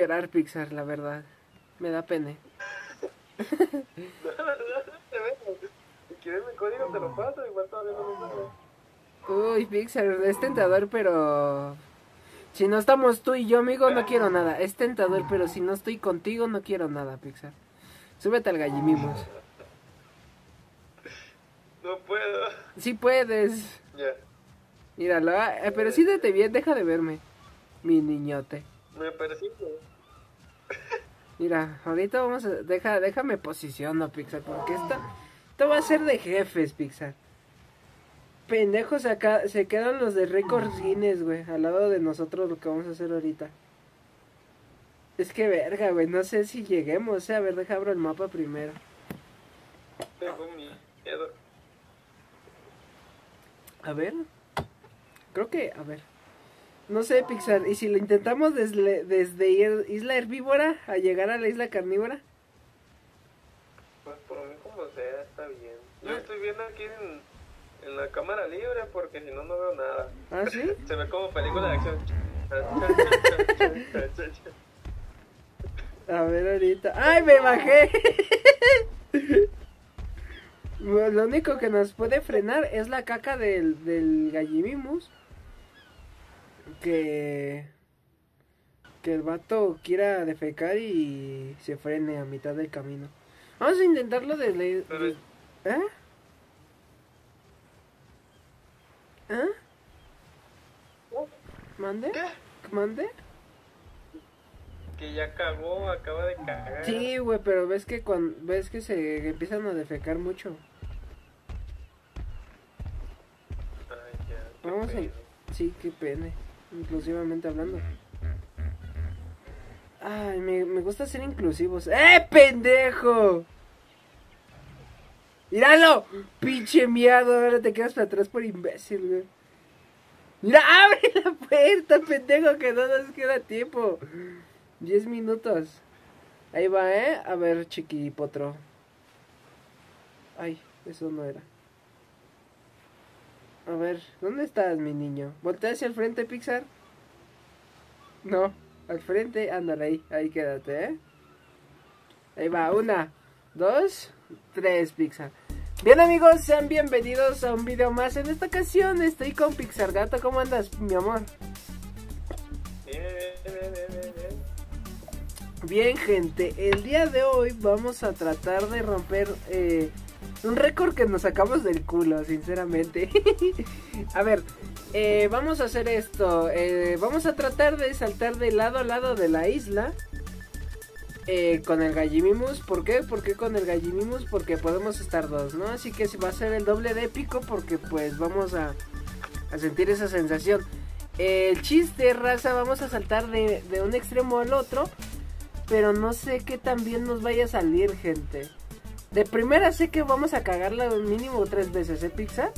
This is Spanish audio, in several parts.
llorar, Pixar, la verdad. Me da pena. No, no, no, Si quieres mi código te lo paso, igual todavía no lo. Uy, Pixar, es tentador, pero... Si no estamos tú y yo, amigo, no quiero nada. Es tentador, pero si no estoy contigo, no quiero nada, Pixar. Súbete al gallimimos. No puedo. Sí puedes. Ya. Míralo, ah, eh, pero sídete bien, deja de verme. Mi niñote. Me persigo. Mira, ahorita vamos a... Deja, déjame posiciono, Pixar, porque esta... Esto va a ser de jefes, Pixar. Pendejos acá, se quedan los de Records Guinness, güey, al lado de nosotros lo que vamos a hacer ahorita. Es que verga, güey, no sé si lleguemos. A ver, deja abro el mapa primero. A ver. Creo que, a ver. No sé, Pixar, ¿y si lo intentamos desde, desde Isla Herbívora a llegar a la Isla Carnívora? Pues por mí como sea, está bien. Yo estoy viendo aquí en, en la cámara libre porque si no, no veo nada. ¿Ah, sí? Se ve como película de acción. A ver ahorita. ¡Ay, me bajé! Lo único que nos puede frenar es la caca del, del gallimimus. Que... Que el vato quiera defecar y se frene a mitad del camino. Vamos a intentarlo desde... Pero- ¿Eh? ¿Eh? ¿Mande? ¿Qué? ¿Mande? Que ya cagó, acaba de cagar. Sí, güey, pero ves que cuando ves que se empiezan a defecar mucho. Ay, ya. qué Vamos a sí, qué pene, inclusivamente hablando. Ay, me, me gusta ser inclusivos. ¡Eh, pendejo! ¡Míralo! ¡Pinche miado! Ahora te quedas para atrás por imbécil, güey. ¡Mira, abre la puerta, pendejo! Que no nos queda tiempo. Diez minutos. Ahí va, ¿eh? A ver, chiquipotro. Ay, eso no era. A ver, ¿dónde estás, mi niño? ¿Voltea hacia el frente, Pixar? No, al frente, ándale ahí, ahí quédate, ¿eh? Ahí va, una, dos, tres, Pixar. Bien amigos, sean bienvenidos a un video más. En esta ocasión estoy con Pixar Gato. ¿Cómo andas, mi amor? Bien, bien, bien, bien, gente, el día de hoy vamos a tratar de romper eh, un récord que nos sacamos del culo, sinceramente. a ver, eh, vamos a hacer esto. eh, vamos a tratar de saltar de lado a lado de la isla. eh, con el Gallimimus, ¿por qué? ¿Por qué con el Gallimimus? Porque podemos estar dos, ¿no? Así que va a ser el doble de épico porque pues vamos a, sentir esa sensación. El chiste, raza, vamos a saltar de, de un extremo al otro pero no sé qué tan bien nos vaya a salir, gente. De primera sé que vamos a cagarla mínimo tres veces, ¿eh, Pizza?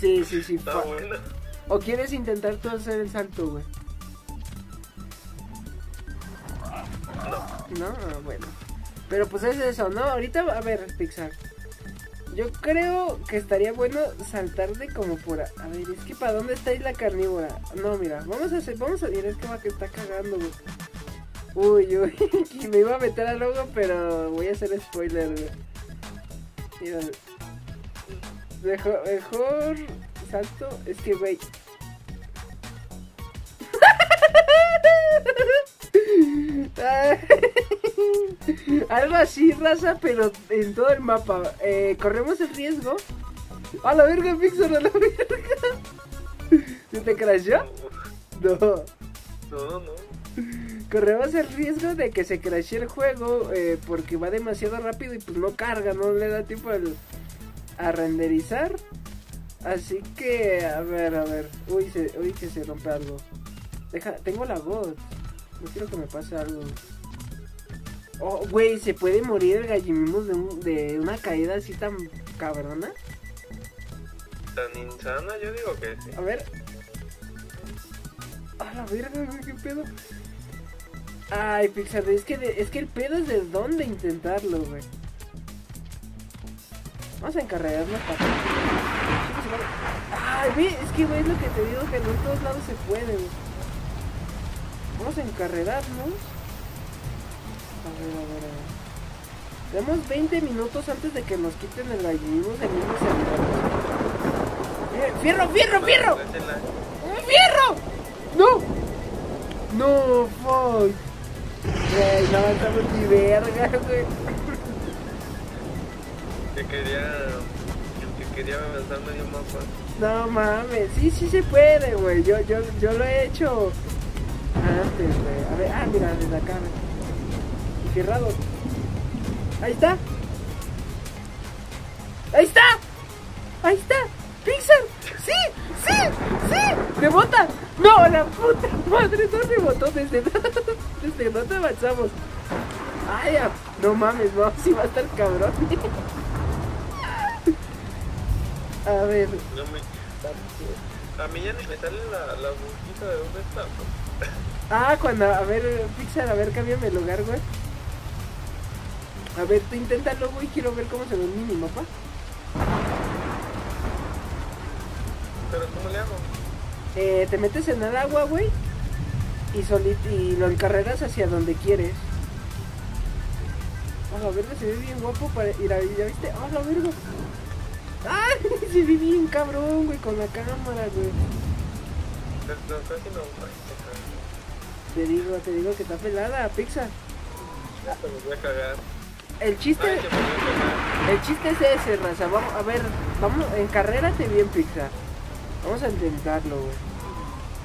Sí, sí, sí. Está bueno. ¿O quieres intentar tú hacer el salto, güey? No. No, Ah, bueno. Pero pues es eso, ¿no? Ahorita, a ver, Pixar. Yo creo que estaría bueno saltar de como por... A, a ver, es que ¿para dónde está la carnívora? No, mira, vamos a hacer... Vamos a... Mira, es que va que está cagando, güey. Uy, uy, me iba a meter al logo, pero voy a hacer spoiler, güey. Mejor, mejor salto, es que, güey. Algo así, raza, pero en todo el mapa. Eh, corremos el riesgo. A la verga, Pixar, a la verga. ¿Se te crashó? No. No, no. Corremos el riesgo de que se crashee el juego eh, porque va demasiado rápido y pues no carga, no le da tiempo al- a renderizar. Así que, a ver, a ver. Uy, se, uy, que se rompe algo. Deja, tengo la voz. No quiero que me pase algo. Oh, güey, ¿se puede morir el gallimimus de, un- de una caída así tan cabrona? Tan insana, yo digo que sí. A ver. A la verga, güey, qué pedo. Ay, Pixar, es que, de- es que el pedo es de dónde intentarlo, güey. Vamos a encarregarnos para. Ay, ve, es que, güey, es lo que te digo, que no en todos lados se puede, güey. Vamos a encarrerarnos. A ver, a ver, a ver. Tenemos 20 minutos antes de que nos quiten el gallinismo de mismo servidor. Eh, ¡Fierro, fierro, fierro! Préndela. ¡Un fierro! ¡No! ¡No, fuck! Güey, no avanzamos ni verga, güey. Que quería. Que quería avanzar medio mapa. No mames, sí, sí se puede, güey. Yo, yo, yo lo he hecho antes, güey. A ver, ah, mira, desde acá, güey. Fierrado. Ahí está. Ahí está. Ahí está. Pixar. Sí, sí, sí. Me bota. No, la puta madre, no me botó desde, desde dónde avanzamos. Ay, no mames, no, sí va a estar cabrón. A ver, No me. A mí ya ni me sale la, la busquita de dónde está. Ah, cuando, a ver, Pixar, a ver, cámbiame el lugar, güey. A ver, tú inténtalo, güey, quiero ver cómo se ve el minimapa. Pero ¿cómo le hago? Eh, te metes en el agua, güey, y, soli- y lo encarreras hacia donde quieres. A la verga, se ve bien guapo para ir ahí, ¿ya viste? A la verga. ¡Ay! Se ve bien cabrón, güey, con la cámara, güey. Pero casi no. Te digo, te digo que está pelada, me voy a cagar. El chiste... Ay, se me voy a cagar. El chiste es ese, raza. Vamos, a ver, vamos, encarrérate bien, Pixar. Vamos a intentarlo, güey.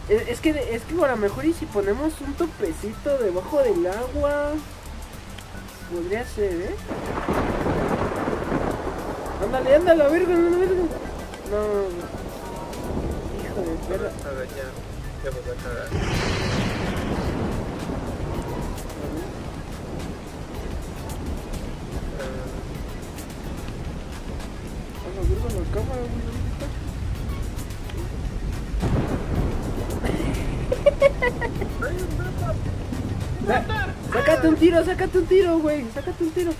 Es, es que, es que a lo mejor y si ponemos un topecito debajo del agua, podría ser, ¿eh? Ándale, ándale, a a verga. No, hijo de perra. ya. Va a cagar. A la verga la cámara, güey, un tiro, sácate un tiro, güey. Sácate un tiro.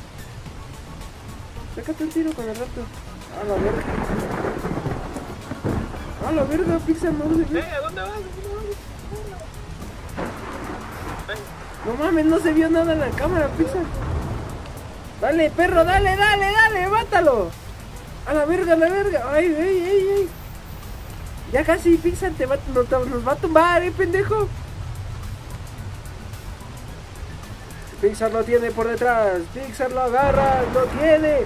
Sácate un tiro con el rato. A la verga. A la verga, no se ve. ¡Eh! ¿A dónde vas? No mames, no se vio nada en la cámara, Pixar. Dale, perro, dale, dale, dale, mátalo. A la verga, a la verga. Ay, ay, ay, ay. Ya casi Pixar te va, nos, nos va a tumbar, eh, pendejo. Pixar lo tiene por detrás. Pixar lo agarra, lo tiene.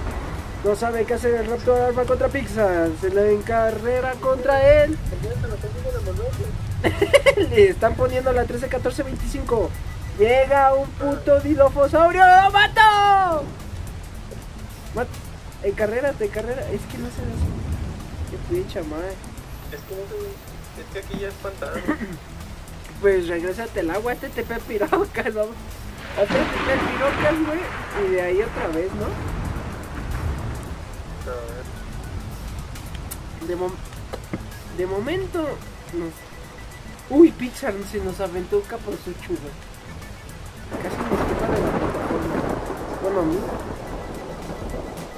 No sabe qué hacer el Raptor Alpha contra Pixar. Se le encarrera contra él. se Le están poniendo la 13, 14, 25. Llega un puto didofosaurio. ¡Lo mato! Mat en carrera, en carrera. Es que no se ve. Qué pinche madre. Es que no sé. Es que aquí ya es pantano. Pues regrésate al agua. Este te pirocas, vamos. Este te pirocas, güey. Y de ahí otra vez, ¿no? A ver. De, mom- de momento. Nos... Uy, Pixar se nos aventó un caposucho, güey. Casi nos quema de la plataforma. Bueno, a mí.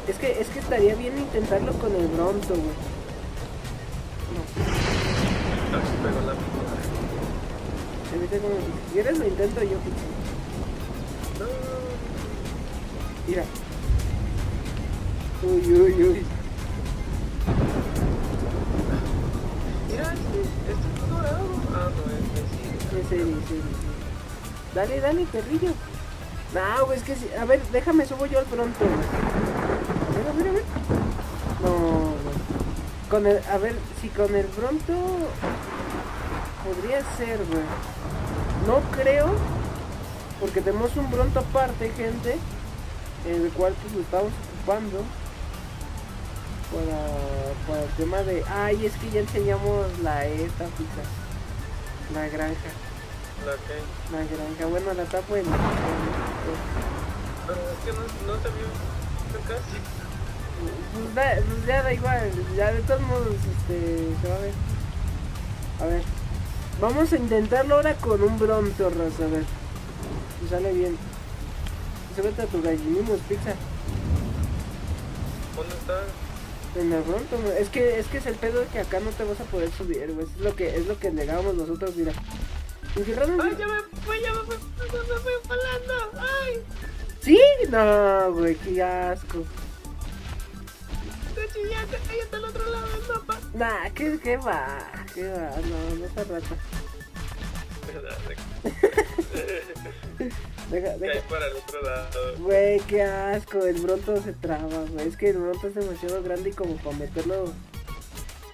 Es que, es que estaría bien intentarlo con el Bronto, güey. No, se pegó la quieres lo intento yo, Pixar. No. Mira. Uy, uy, uy. Mira, este, este es dorado. Ah, no, este sí. Serio, en serio, en serio. Dale, dale, perrillo. No, es que si... A ver, déjame, subo yo al pronto. A ver, a ver, a ver. No. Con el... A ver, si con el pronto... Podría ser, güey. No creo. Porque tenemos un pronto aparte, gente. En el cual pues lo estamos ocupando. Para, para el tema de... Ay, es que ya enseñamos la esta, fija. La granja. La que. La granja, bueno, la tapo en... Pero es que no, no se vio casi. Pues, da- pues ya da igual, ya de todos modos este, se va a ver. A ver, vamos a intentarlo ahora con un Bronto, Rosa, a ver. Si sale bien. Súbete a tu gallinimos, pizza. ¿Dónde está? En el Bronto, ¿no? es que es que es el pedo de que acá no te vas a poder subir, güey. Es lo que es lo que negábamos nosotros, mira. Encerrado. ¡Ay, ya me fui, ya me fui, me fui volando! ¡Ay! ¿Sí? No, güey, qué asco. ¡Estoy chillando! ¡Cállate al otro lado del mapa! Nah, ¿qué, qué va? ¿Qué va? No, no se rata. Deja, deja. para el otro lado. Güey, qué asco, el bronto se traba, güey. Es que el bronto es demasiado grande y como para meterlo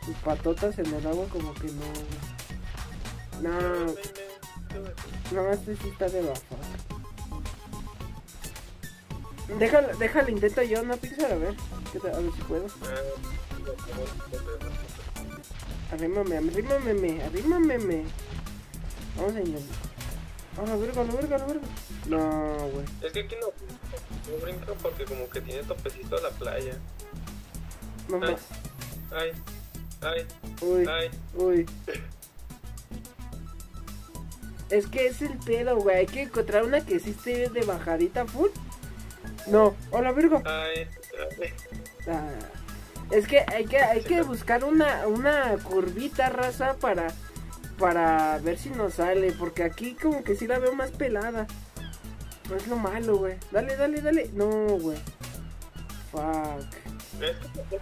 sus patotas en el agua como que no. No, no, este sí está de baja. Déjalo, déjalo, intento yo, no Pixar, a ver. A ver si puedo. Arrímame, arrímame, arrímame. Vamos a intentar. A la verga, la verga, la verga. No, güey. Es que aquí no, no brinco porque como que tiene topecito a la playa. No Ay, más. ay, ay, Uy, ay. uy. Es que es el pedo, güey. Hay que encontrar una que sí esté de bajadita full. No, a la verga. Ay, ay. Ah, es que hay que hay que buscar una una curvita raza para para ver si nos sale, porque aquí como que sí la veo más pelada. No es lo malo, güey. Dale, dale, dale. No, güey. Fuck. Es que hay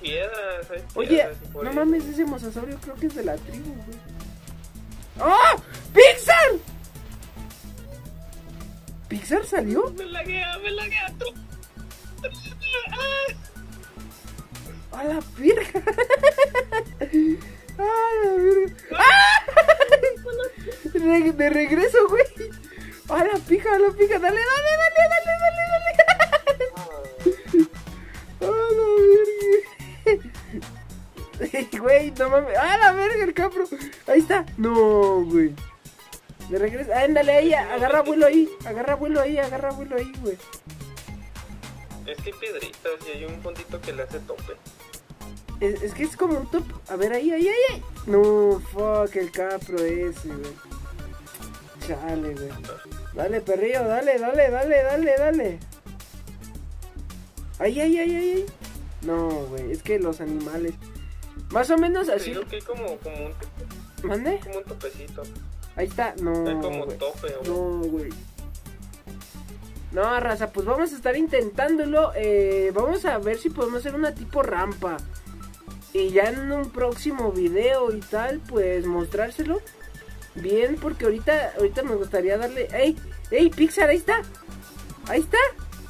piedras, hay Oye, piedras no mames, ese mosasaurio creo que es de la tribu, güey. ¡Oh! ¡Pixar! ¿Pixar salió? Me laguea, me laguea tú. ¡A la verga! ¡A la verga! ¡Ah! De regreso, güey. ¡A la pija, a la pija! ¡Dale, dale, dale, dale, dale, dale! ¡A la verga! Güey, no mames. ¡A la verga el capro! Ahí está. No, güey. De regreso. Ándale ahí, agarra vuelo ahí. Agarra vuelo ahí, agarra vuelo ahí, güey. Es que hay piedritas y hay un fondito que le hace tope. Es, es que es como un top. A ver, ahí, ahí, ahí, ahí. No, fuck, el capro ese, güey. Chale, güey. Dale, perrillo, dale, dale, dale, dale, dale. Ahí, ahí, ahí, ahí. No, güey, es que los animales. Más o menos así. digo que hay como, como, un, ¿Mande? como un topecito. Ahí está. No, hay como güey. tope. o- No, güey. No, raza, pues vamos a estar intentándolo. eh, vamos a ver si podemos hacer una tipo rampa. Y ya en un próximo video y tal, pues mostrárselo. Bien, porque ahorita, ahorita me gustaría darle. ¡Ey! ¡Ey, Pixar! Ahí está. Ahí está.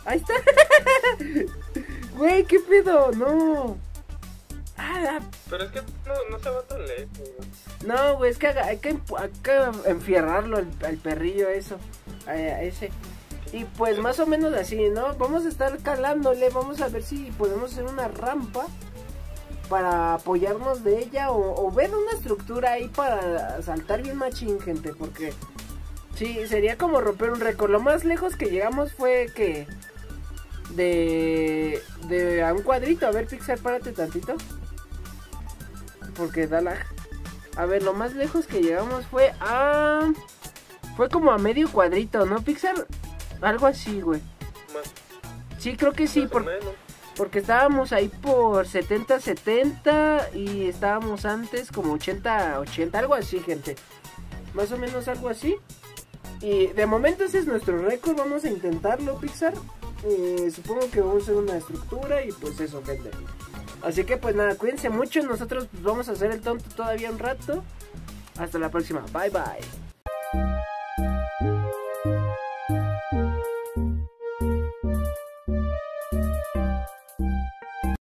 Ahí está. Güey, ¿qué pedo? No. Ah, la Pero es que no, no se va tan lejos. no, güey, es que hay que, hay que enfierrarlo al, al perrillo eso, a, a ese. Y pues más o menos así, ¿no? Vamos a estar calándole, vamos a ver si podemos hacer una rampa para apoyarnos de ella o, o ver una estructura ahí para saltar bien machín, gente, porque sí, sería como romper un récord. Lo más lejos que llegamos fue que de, de a un cuadrito, a ver Pixar, párate tantito. Porque da lag. A ver, lo más lejos que llegamos fue a. Fue como a medio cuadrito, ¿no, Pixar? Algo así, güey. Más, Sí, creo que sí, por- menos. Porque estábamos ahí por 70-70 y estábamos antes como 80-80, algo así, gente. Más o menos algo así. Y de momento ese es nuestro récord, vamos a intentarlo, Pixar. Eh, supongo que vamos a hacer una estructura y pues eso, gente. Así que pues nada, cuídense mucho, nosotros vamos a hacer el tonto todavía un rato. Hasta la próxima, bye bye.